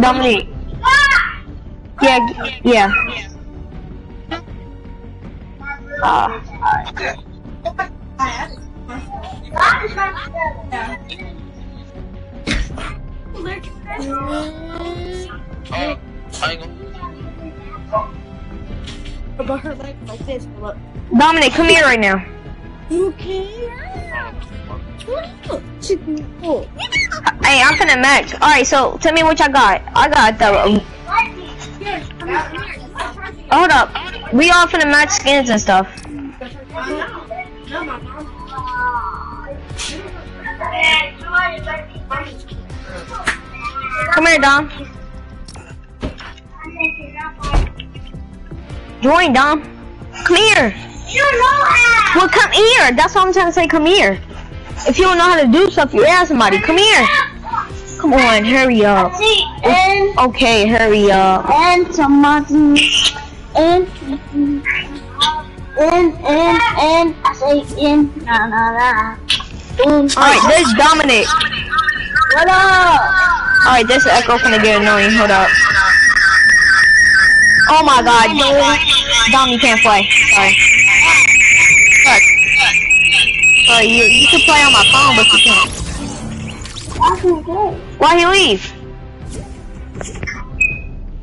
Dominique. Yeah, yeah. Uh, I ain't gonna. About her leg like this. Look. Dominic, come here right now. Oh. Hey, I'm finna match. Alright, so tell me what I got. I got the. Um, hold up. We all finna match skins and stuff. Come here, Dom. Join, Dom. Come here. Well, come here. That's what I'm trying to say. Come here. If you don't know how to do stuff, you ask somebody. Come here. Come on, hurry up. And Okay, hurry up. and tomato and and and and I say in na na na. Alright, this is Dominic. what up? Alright, this echo gonna get annoying. Hold up. Oh my god. Dom, you can't play. Sorry. Sorry, you, you can play on my phone, but you can't. I can go. Why he leave?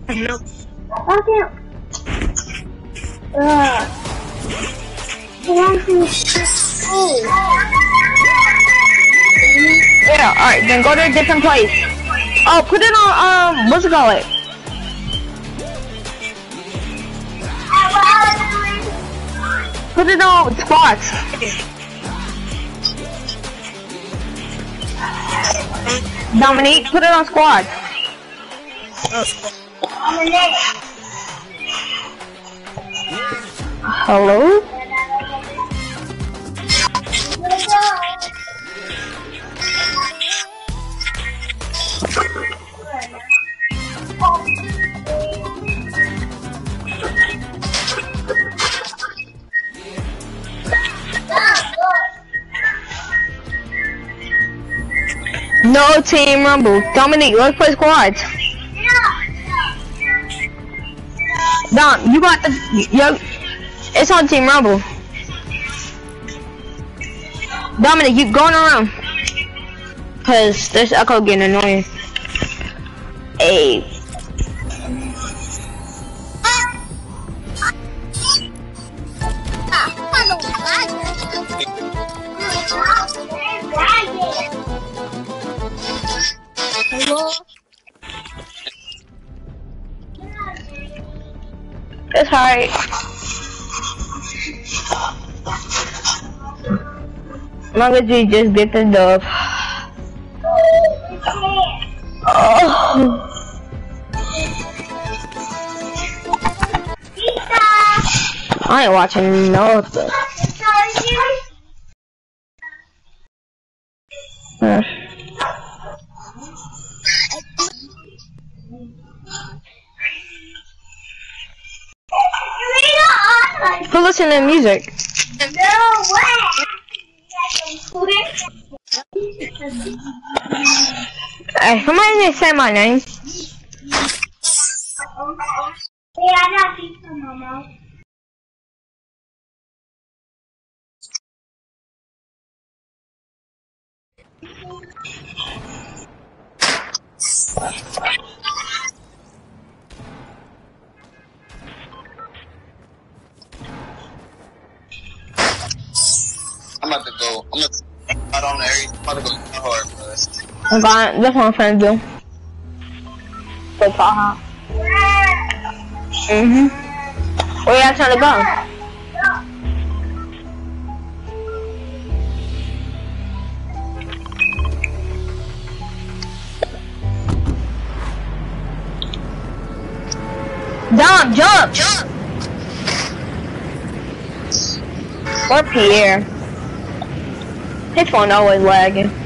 I can't. Uh. I can oh. Yeah, alright, then go to a different place. Oh, put it on, um, what's it called? Put it on spots. Dominique, put it on squad. Hello? No team rumble. Dominique, let's play squads. Dom, you got the yo. It's on team rumble. Dominic, you going around. Cause this echo getting annoying. Hey. Alright. Long as we just get the dub. Oh. I ain't watching nothing. Who listen to music? No way! Hey, somebody say my name. I'm going. That's what I'm trying to do. Go Taha. Mhm. Where y'all trying to go? Dom, jump! Jump! Or Pierre. His phone always lagging.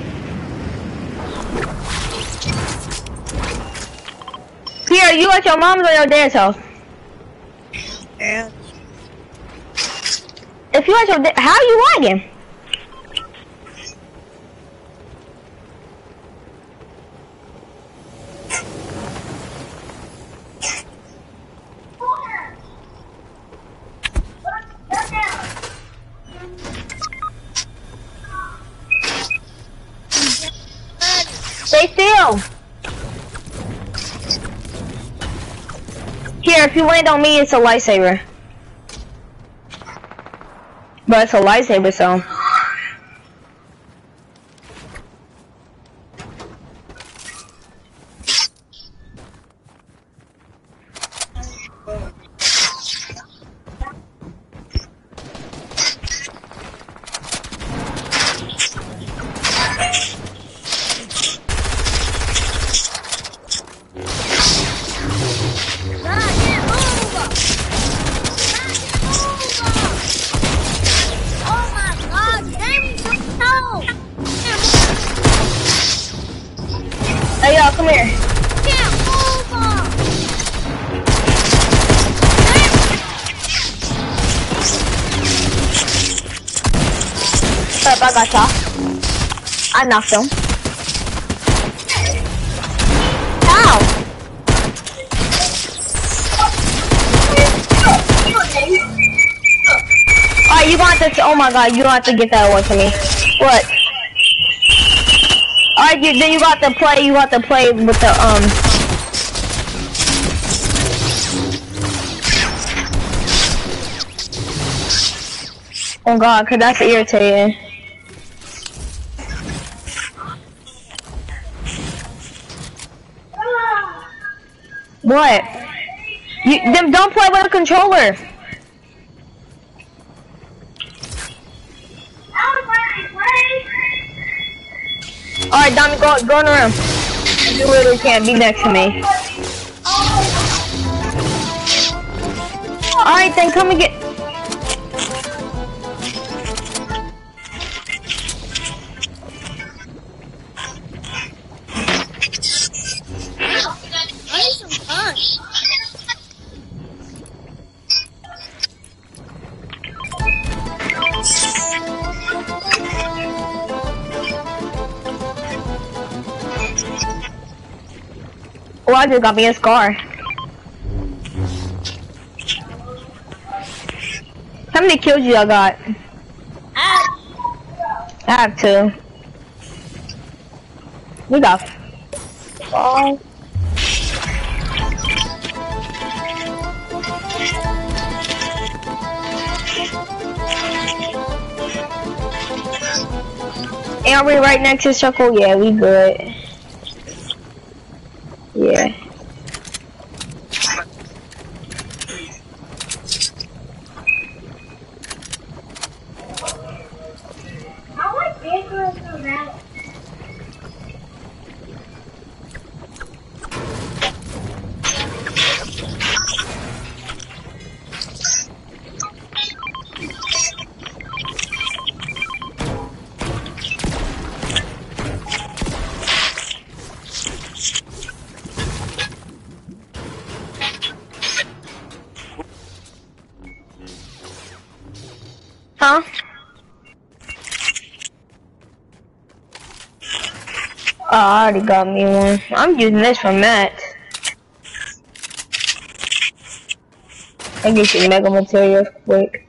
Pierre, you at your mom's or your dad's house? And If you at your how are you lagging? Stay still. Here, if you land on me, it's a lightsaber. But it's a lightsaber, so. Come here. Get over! Up, I got y'all. I knocked him. Ow! Alright, you gonna oh my god, you don't have to get that away from me. What? Alright, you, then you got to play, you got to play with the, um, Oh god, cause that's irritating. What? You don't play with a controller. Alright, Tommy, go go room. You literally can't be next to me. Alright then come and get I got me a scar. How many kills you I got? I, I have two. We got five. And are we right next to circle? Yeah, we good. Oh, I already got me one. I'm using this from Matt. I get you mega materials quick.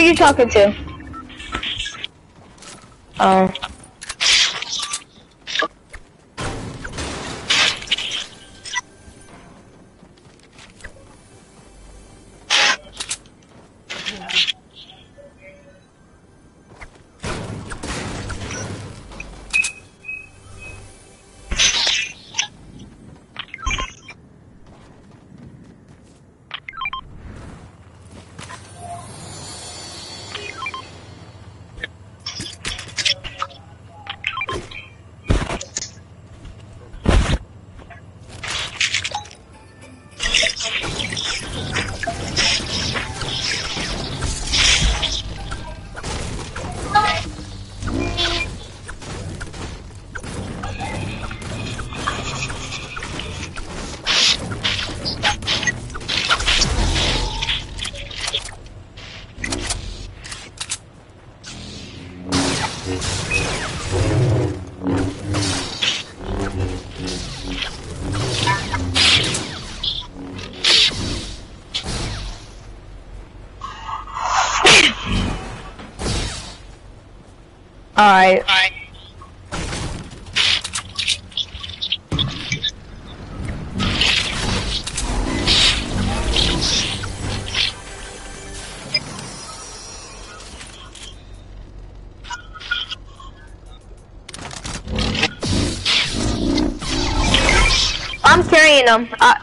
Who you talking to? Oh. Carrying them. I,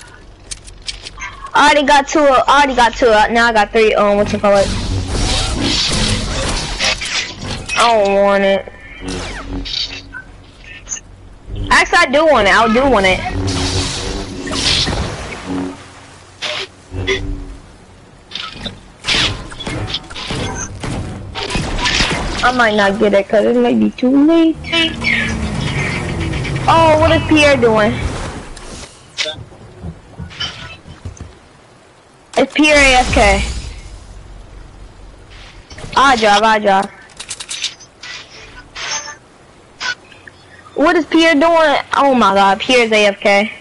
already got two. I already got two. uh, Now I got three. Um, what you call it? I don't want it. Actually, I do want it. I do want it. I might not get it because it may be too late. Oh, what is Pierre doing? It's Pierre AFK. I drive, I drive. What is Pierre doing? Oh my god, Pierre's AFK.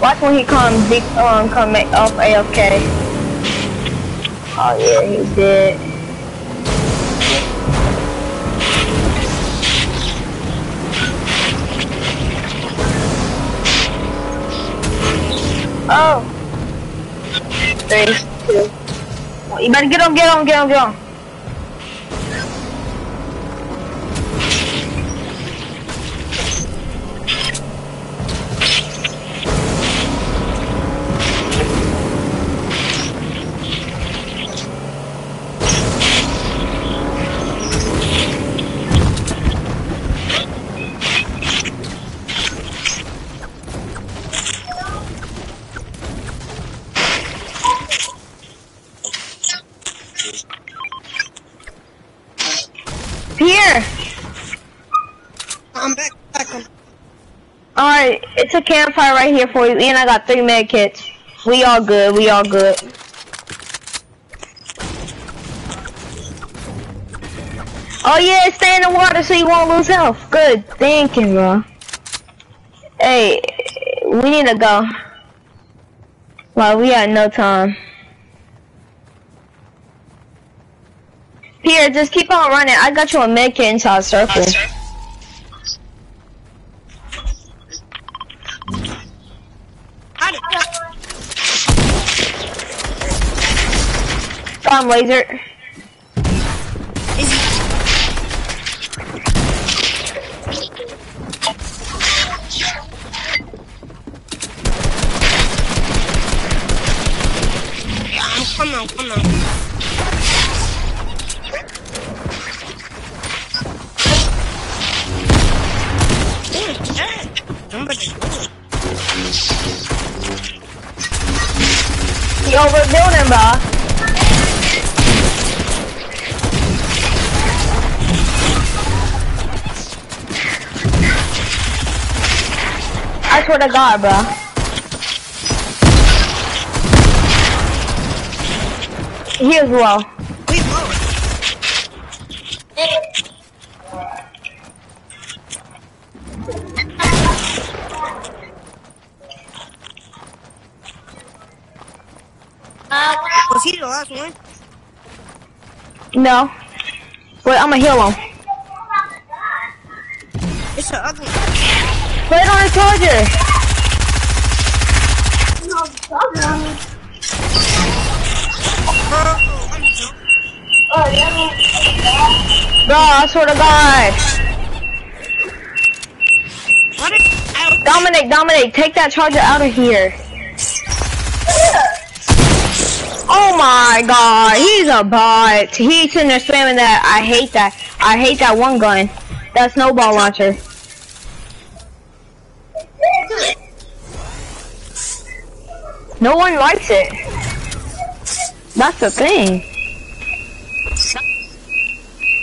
Watch when he comes big um come off AFK. Oh yeah, he did. One. You better get on, a campfire right here for you, and I got three med kits. We all good, we all good. Oh yeah, stay in the water so you won't lose health. Good thinking, bro. Hey, we need to go. Well, we got no time. Pierre, just keep on running. I got you a med kit inside circle. How did Come, laser. is he? Yeah, come on, come on. Damn, Jack. Somebody do it. You overbuilding, bro. I swear to God, bro. He as well. We. Was he the last one? No. But I'ma heal him. It's the it on the charger. Bro, I swear to God. Dominic, Dominic, take that charger out of here. Oh my god, he's a bot. He's sitting there spamming that. I hate that. I hate that one gun. That snowball launcher. No one likes it. That's the thing.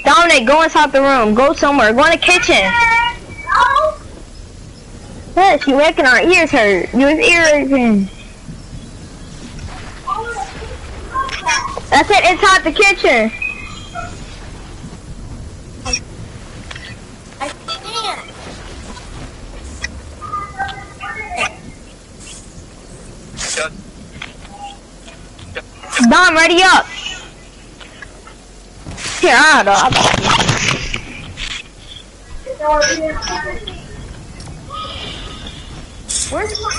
Dominic, go inside the room. Go somewhere. Go in the kitchen. Yes, you making our ears hurt. You was irritating. That's it, inside the kitchen. Dom, ready up. Here, I don't know. Where's my...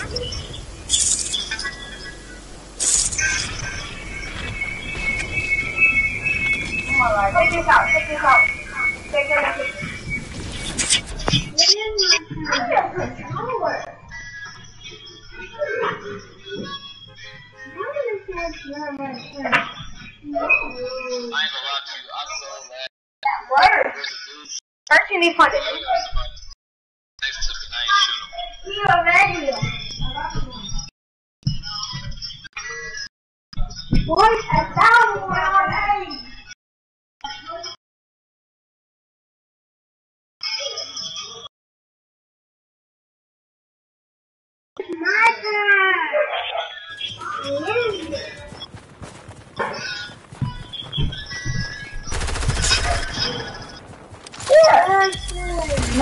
Check this out, check this out. Check this out. First you need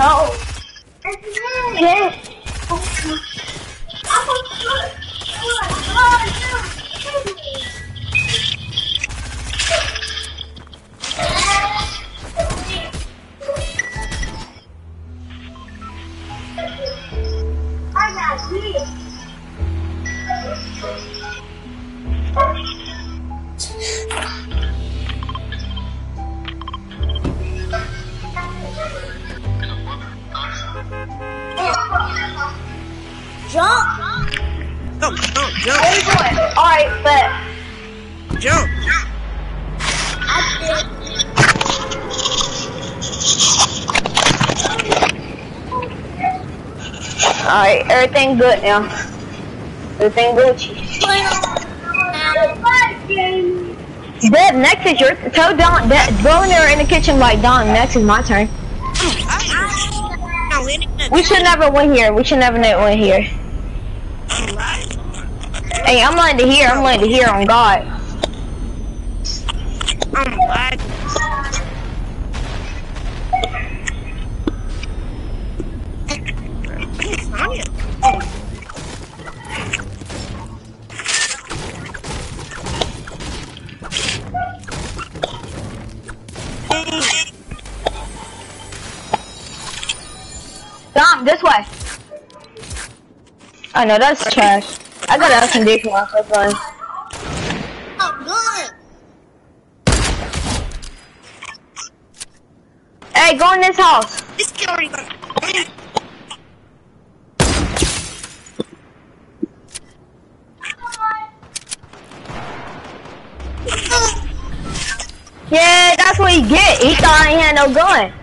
No. Yes. Good now. Everything. Playing. Deb, next is your tell Don Deb, go in there in the kitchen like Don, next is my turn. We should never win here. We should never win here. Hey, I'm letting to hear, I'm letting to hear on God. I'm glad. Oh, I know that's trash. I got an SMG for myself, fine. Oh, good. Hey, go in this house. This kid already. Yeah, that's what he get. He thought I ain't had no gun.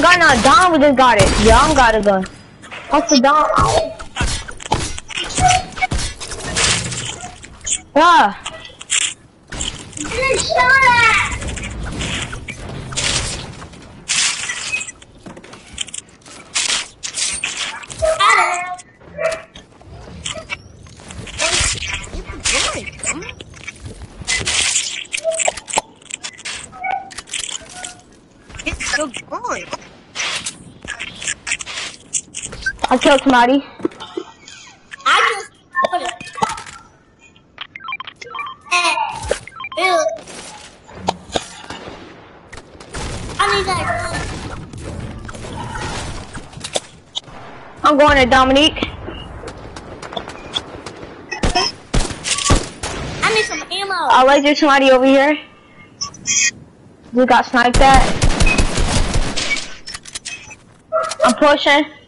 Don't got no we just got it. Yeah, I don't got a gun. What's the Dom? Yeah. It's so good. I killed somebody. I just put it. Bill. I need that I'm going to Dominique. I need some ammo. I'll laser somebody over here. We got sniped at. I'm pushing.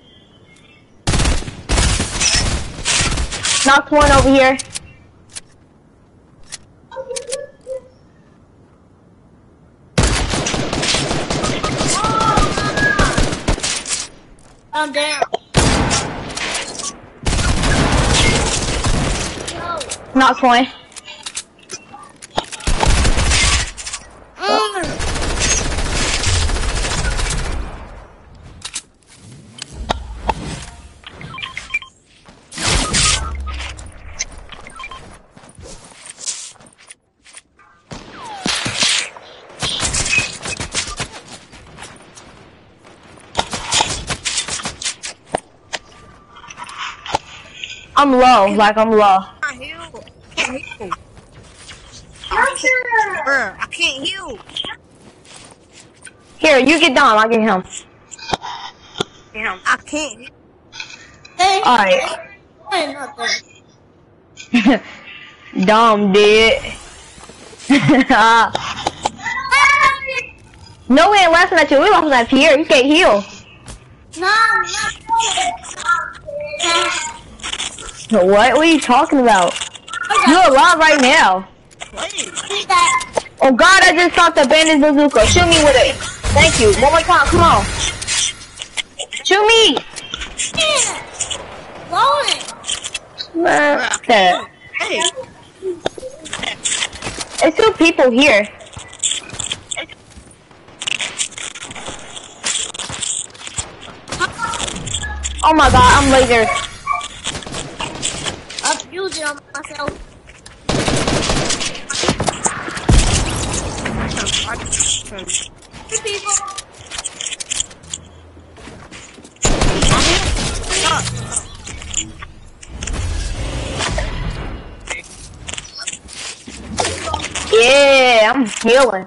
Knocked one over here. I'm down. Knocked one. I'm low, like I'm low. I heal. I can't heal. Bruh, I can't heal. Here, you get Dom, I'll get him. Damn, I can't heal. Hey, Alright. hey, nothing. Dom did. no, we ain't laughing at you. We laughing at Pierre. You can't heal. No, no. What? What are you talking about? You're alive right now. Oh God, I just shot the bandit bazooka. Shoot me with it. Thank you. One more time. Come on. Shoot me. Lauren. Man, Bruh, I okay. can't. Hey, There's still people here. Oh my God, I'm laser. Yeah, I'm healing.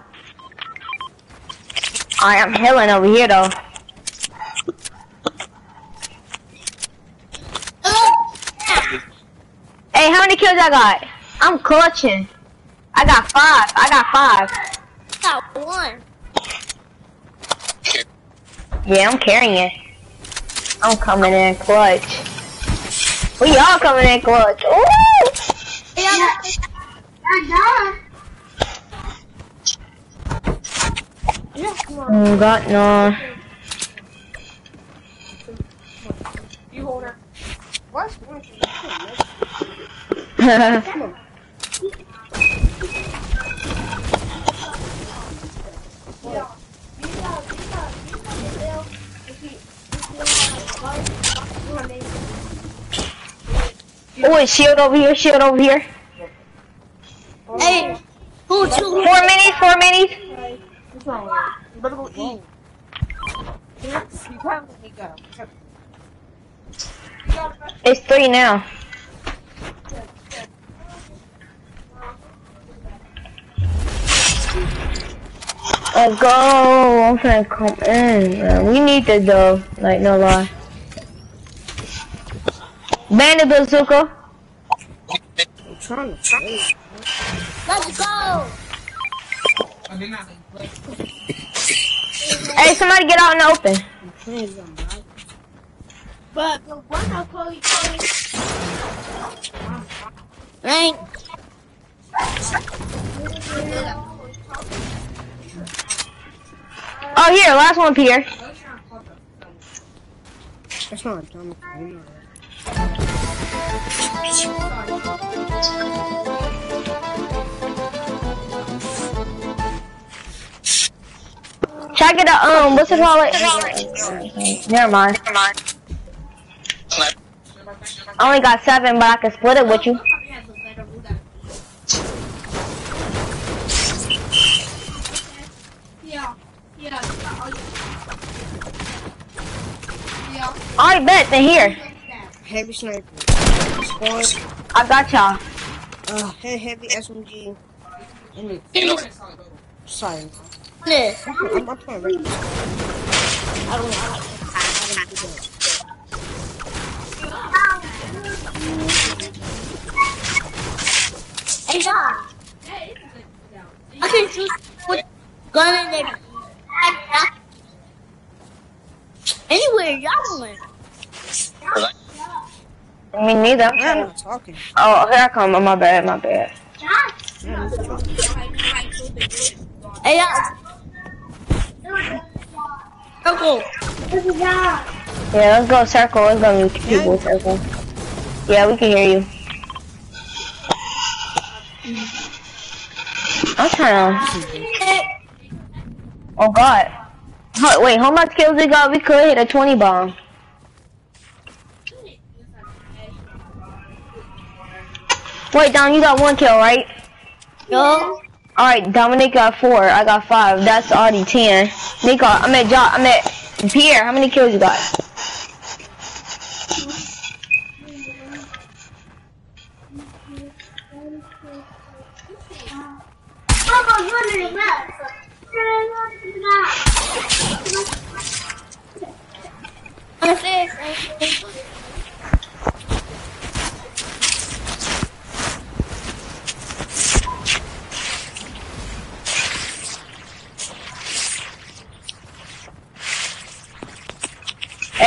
I am healing over here though. Hey, how many kills I got? I'm clutching. I got five. I got five. Got one. Yeah, I'm carrying. It. I'm coming in clutch. We all coming in clutch. Ooh! Yeah. I'm done. Yeah, come. Mm, got no. you hold her. What's wrong? oh, it's shield over here. Shield over here. Hey, two? Four minis. Four minis. What's wrong with her? You better go eat. You probably need to go. It's three now. Let's go. I'm finna come in. man. We need this though. Like no lie. Bandit bazooka. I'm trying to fight. Let's go. Hey, somebody get out in the open. But the one I call you Rank. Oh, here, last one, Peter. That's not a dumb thing. Try to get a um, what's it called? Never mind. Sniper. I only got seven, but I can split it with you. I bet they're here. Heavy sniper. Squad. I got y'all. Uh, heavy SMG. And You know, sorry. This. I'm, I'm playing regular. I don't know. I, I, I don't do. Hey, John. I can just put gun in there. Anywhere y'all went. 'Cause I- Me neither. I'm not talking. Oh, here I come. Oh, my bad, my bad. Hey, y'all. Circle. Yeah, let's go circle. Let's go meet people circle. Yeah, we can hear you. I'm trying to. Oh God. Wait, how much kills we got? We could hit a 20 bomb. Wait, Don, you got one kill, right? No. All right, Dominic got four. I got five. That's already ten. Nico, I'm at John. I'm at Pierre. How many kills you got?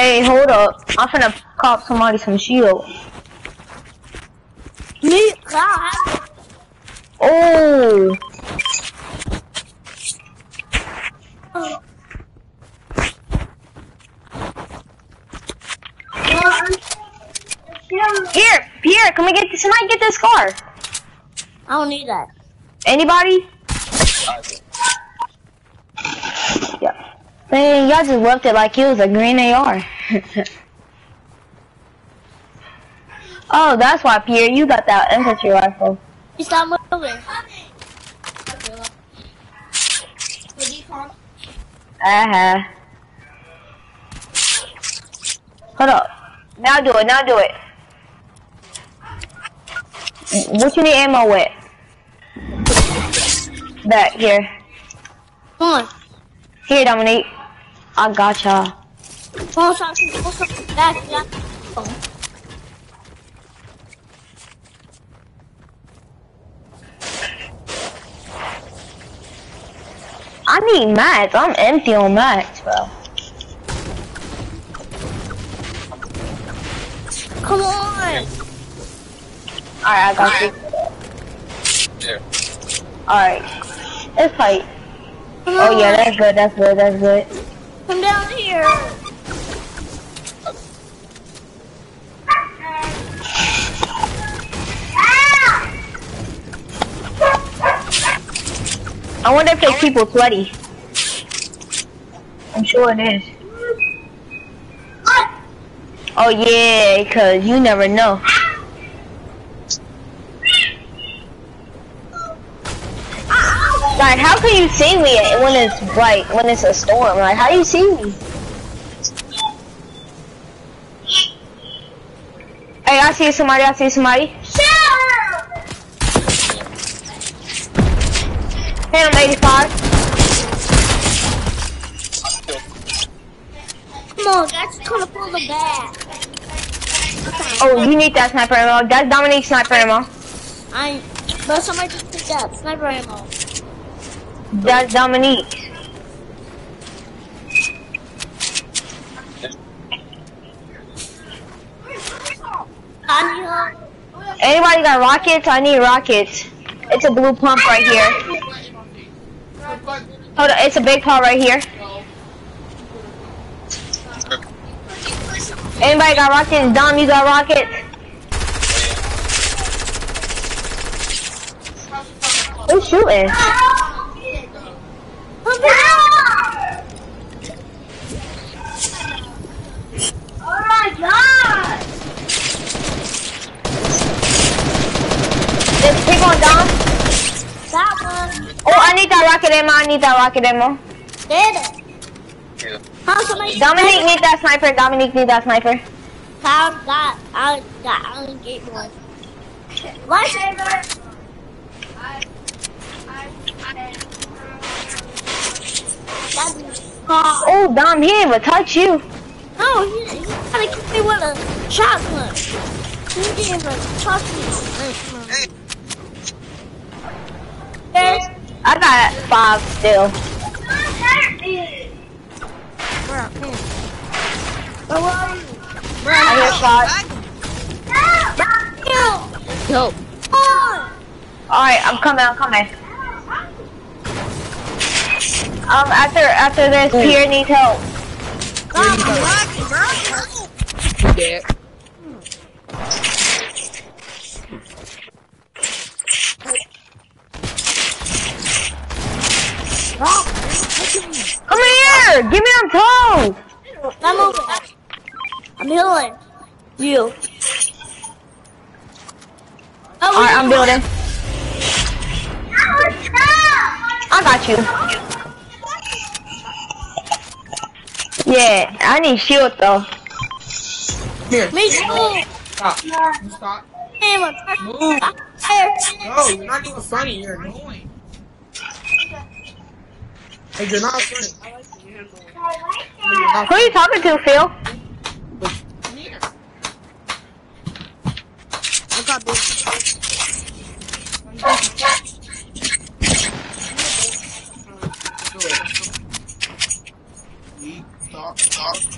Hey, hold up. I'm finna cop somebody some shield. Me, God. Oh, here, here, can we get this? Somebody get this car. I don't need that. Anybody? I. Yeah. Man, y'all just left it like it was a green AR. oh, that's why, Pierre, you got that infantry rifle. You stop moving. Uh-huh. Hold up. Now do it, now do it. What you need ammo with? Back here. Come on. Here, Dominique. I gotcha. Come on, stop. Come on, stop. Back, back. I need mats. I'm empty on mats, bro. Come on. Alright, I got you. There. Alright. Let's fight. Come Oh on. yeah, that's good, that's good, that's good. Come down here. I wonder if there's people sweaty. I'm sure it is. Oh yeah, cause you never know. Like, how can you see me when it's like when it's a storm? Like, how do you see me? Hey, I see somebody. I see somebody. Hit him, 85. Come on, that's gonna pull the bag. Oh, you need that sniper ammo. That's Dominique's sniper ammo. I, but somebody just picked up sniper ammo. That's Dominique's. I need help. Anybody got rockets? I need rockets. It's a blue pump right here. Hold on, it's a big pump right here. Anybody got rockets? Dom, you got rockets? Who's shooting? Come down. Oh my god! There's people on Dom. That one. Oh, I need that rocket ammo. I need that rocket ammo. Did it. Yeah. How somebody? Dominique need that sniper. Dominique need that sniper. How got? I got. I only get one. Lightsaber. Oh, Oh, Dom, he didn't even touch you. no, he, he gotta kill me with a shotgun. He didn't even touch me. Hey, Yes. I got five still. Where Where are you? I hear shots. Kill. Yo, Alright, I'm coming, I'm coming. Um, after after this, Pierre needs help. you dead. Come here! Give me them toes! I'm moving. I'm healing. You. Oh, Alright, I'm building. I got you. Yeah, I need shield though. Here, Me too. stop. You stop. Move. No, you're not even funny. You're annoying. Hey, you're not funny. I like the handle. Who are you talking to, Phil? I got this.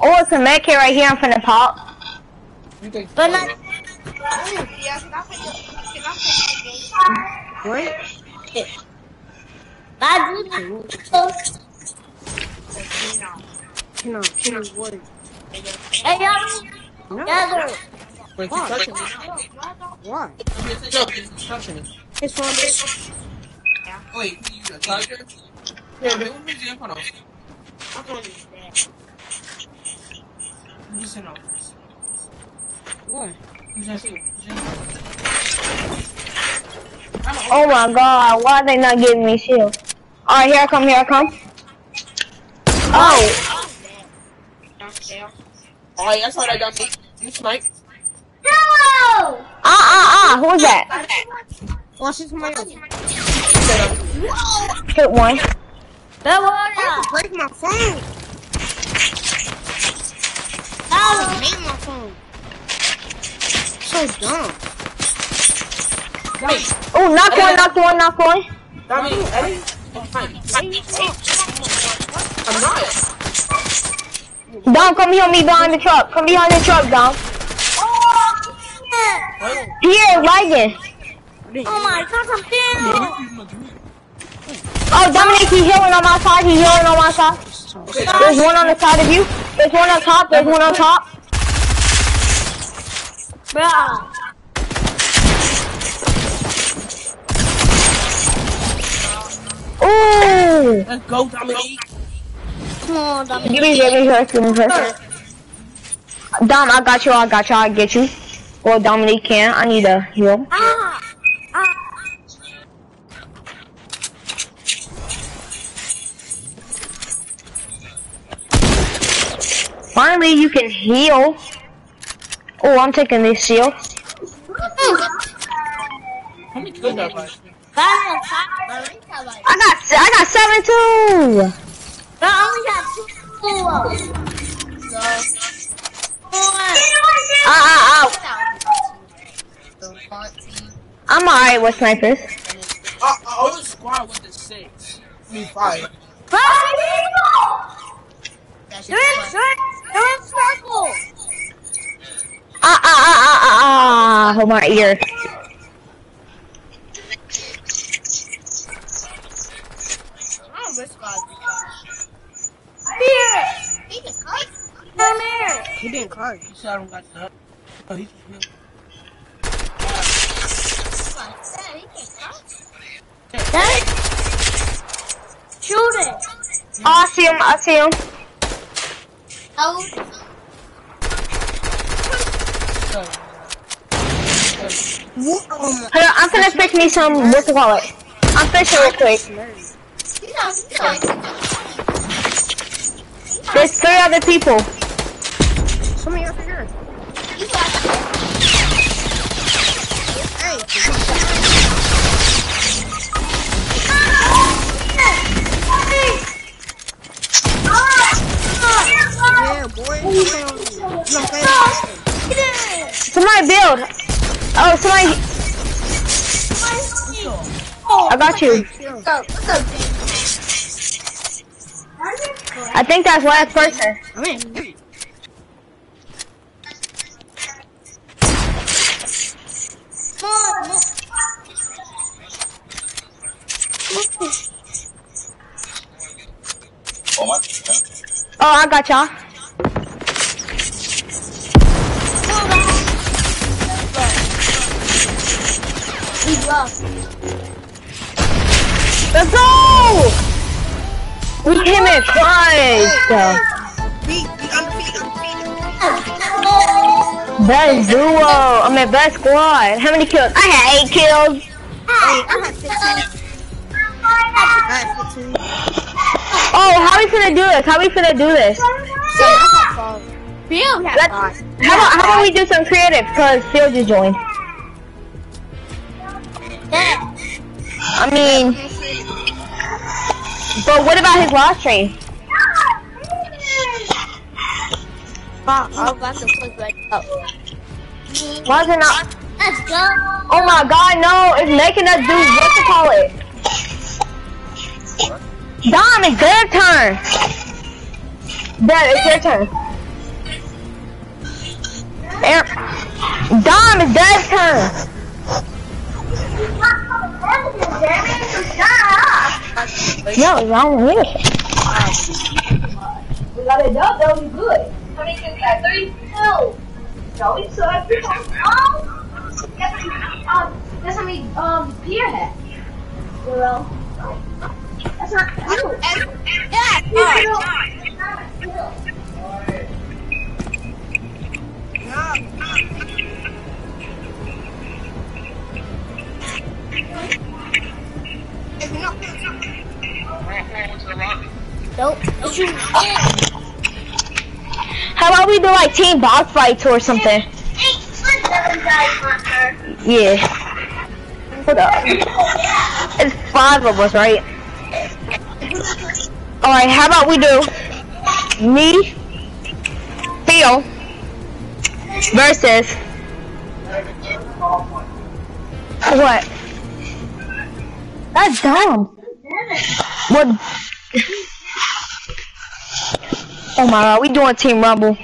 Oh, it's a med kit right here. I'm finna pop. But not. What? Bad? Hey, y'all. Me. Why? No, keep touching me. It's on this. Wait, you a tiger? Yeah, man, what. What? Oh my god, why are they not giving me shield? Alright, here I come, here I come. Oh, Oh, yeah, that's what I done. You snipe. No! ah, ah, ah, who's that? Watch this my else. Hit one. That I water. break my phone. That I hate my phone. So dumb. Oh, knock one, knock one, knock one. I mean, Eddie. Oh. I'm not. Dom, come here, me behind the truck. Come behind the truck, Dom. Wait. Here, lagging. Oh my god, I'm feeling. Oh, Dominic, he's healing on my side. He's healing on my side. There's one on the side of you. There's one on top. There's one on top. Bruh. Ooh. let's go, Dominique. Come on, Dominic. Give me, give me first, give me first. Dom, I got you, I got you, I get you. Well, Dominic can. I need a heal. Ah. Ah. Finally, you can heal. Oh, I'm taking this shield. How many kills have I? Fire, fire. I got, I got seven too. I only got two. One. Ah, ah, ah. I'm alright with snipers. Uh, uh, whole squad with the six. I mean, five. Five people. They're in, they're, they're in circle. Ah, ah, ah, ah, ah, ah. Hold my ear. Here. Come here. He didn't card. He said I don't got oh, that. Oh, he's That. Shoot it. Oh, I see him, I see him. What? Oh my. Hold on, I'm gonna fix me some, what's it call it? I'm fixing real quick. There's three other people. Somebody build. Oh, somebody. I got you. I think that's last person. I mean, Oh my. Oh, I got y'all. Let's go! We came in first. Best duo. I mean, best squad. How many kills? I had eight kills. Hey, I had 15. I had 15. Oh, how are we finna do this? How are we finna do this? So I had five. Had Let's, five. how about how about we do some creative? Cause Phil just joined. Yeah. I mean, But what about his live stream? I'll got right up. Why is it not? Let's go. Oh my god, no! It's making us do what to call it. Dom, it's their turn. Dad, it's their turn. Air. Dom, it's their turn. No, wrong with it. We got a dub, that was good. How many kids got? Three? Two. Joey, so that's three. Oh! Guess how many, um, guess how many, um, Pierre had? Well, that's not two. Yeah, Nope. It's. How about we do like team boss fights or something? Yeah. Hold up. It's five of us, right? Alright, how about we do me, Phil, versus what? That's dumb. What? Oh my god, we doing Team Rumble.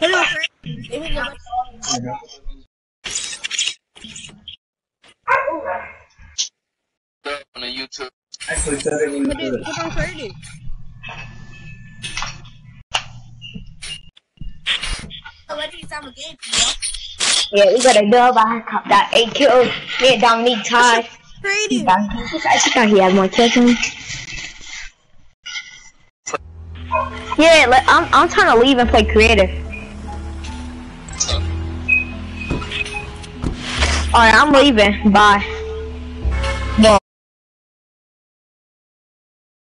Hello. On YouTube. Actually, start a game, yo. Yeah, we got a dub. I caught that eight kills. Me and Dominique tied. Credit. I thought he had more kills than me. Yeah, let, I'm I'm trying to leave and play creative. Alright, I'm leaving. Bye.